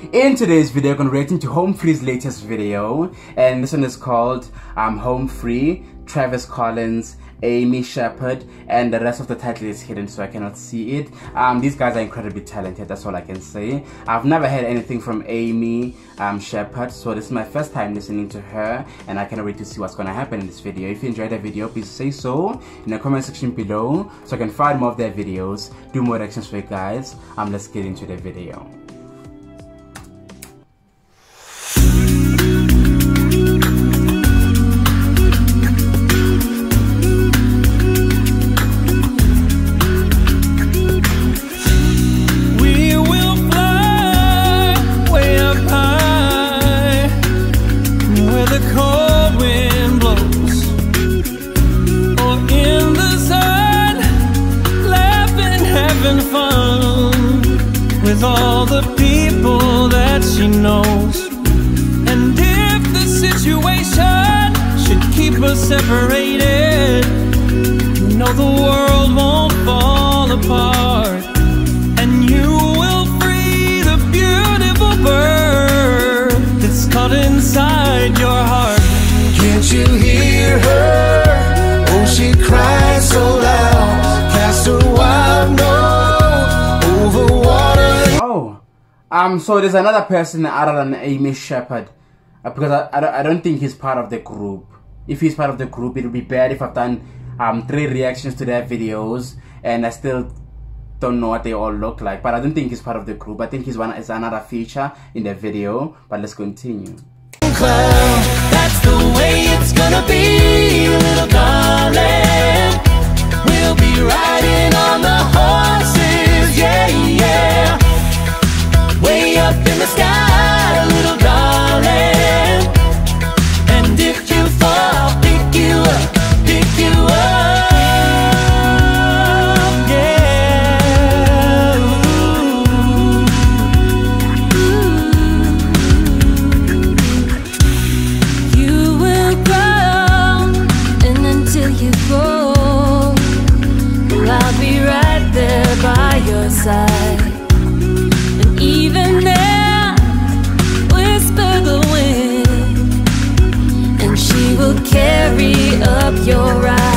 In today's video, I'm going to react to Home Free's latest video, and this one is called um, Home Free, Travis Collins, Amy Sheppard, and the rest of the title is hidden so I cannot see it. Um, these guys are incredibly talented, that's all I can say. I've never heard anything from Amy um, Sheppard, so this is my first time listening to her, and I cannot wait to see what's gonna happen in this video. If you enjoyed the video, please say so in the comment section below so I can find more of their videos, do more reactions for you guys. Um, let's get into the video. With all the people that she knows. And if the situation should keep us separated, you know the world won't fall apart. Um, so there's another person other than Amy Sheppard, uh, because I, I, don't, I don't think he's part of the group. If he's part of the group, it would be bad if I've done um three reactions to their videos and I still don't know what they all look like. But I don't think he's part of the group. I think he's one is another feature in the video. But let's continue. Cloud, side. And even then, whisper the wind, and she will carry up your ride.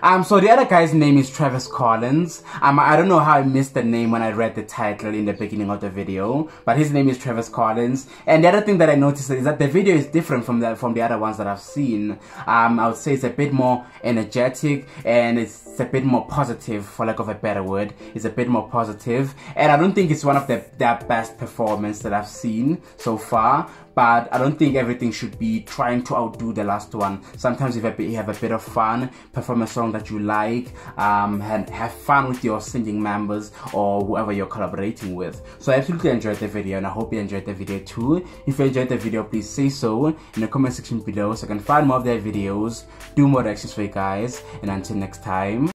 Um, so the other guy's name is Travis Collins. Um, I don't know how I missed the name when I read the title in the beginning of the video, but his name is Travis Collins. And the other thing that I noticed is that the video is different from the from the other ones that I've seen. Um, I would say it's a bit more energetic and it's a bit more positive, for lack of a better word. It's a bit more positive. and I don't think it's one of the their best performance that I've seen so far but I don't think everything should be trying to outdo the last one. Sometimes if you have a bit of fun, perform a song that you like, um, and have fun with your singing members or whoever you're collaborating with. So I absolutely enjoyed the video and I hope you enjoyed the video too. If you enjoyed the video, please say so in the comment section below so I can find more of their videos, do more reactions for you guys, and until next time.